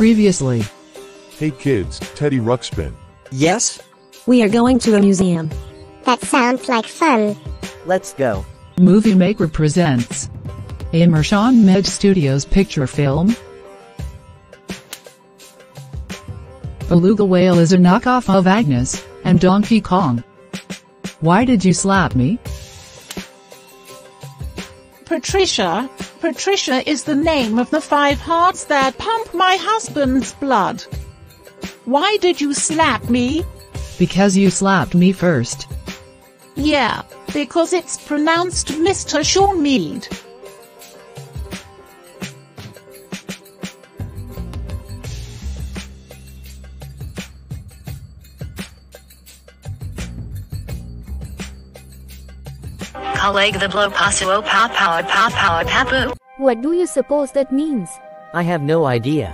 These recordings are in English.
Previously. Hey kids, Teddy Ruxpin. Yes? We are going to a museum. That sounds like fun. Let's go. Movie Maker presents a Mershon Med Studios picture film. Beluga Whale is a knockoff of Agnes and Donkey Kong. Why did you slap me? Patricia. Patricia is the name of the five hearts that pump my husband's blood. Why did you slap me? Because you slapped me first. Yeah, because it's pronounced Mr. Sean Mead. Kaleg the blow pasuo pa power pa power papu. What do you suppose that means? I have no idea.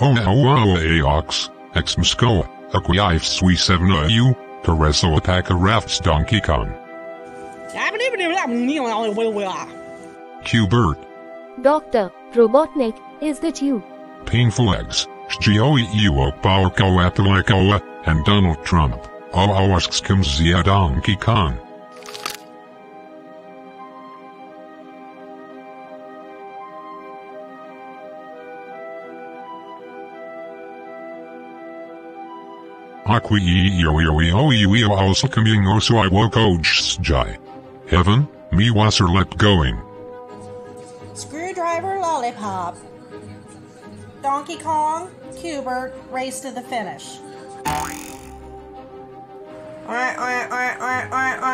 Oh, o uh, Aox, ex Muscoa, Aquife Sui 7 uh, U, Tereso Attack Rafts Donkey Kong. Qbert, Doctor, Robotnik, is that you? Painful Eggs, Shjioi Iwo Paukoatalakawa, and Donald Trump. Zia Donkey yo yo yo yo yo also coming also I. Heaven, me wasser let going. Screwdriver Lollipop. Donkey Kong, Cubert, race to the finish. Alright, alright, alright, alright, alright, alright.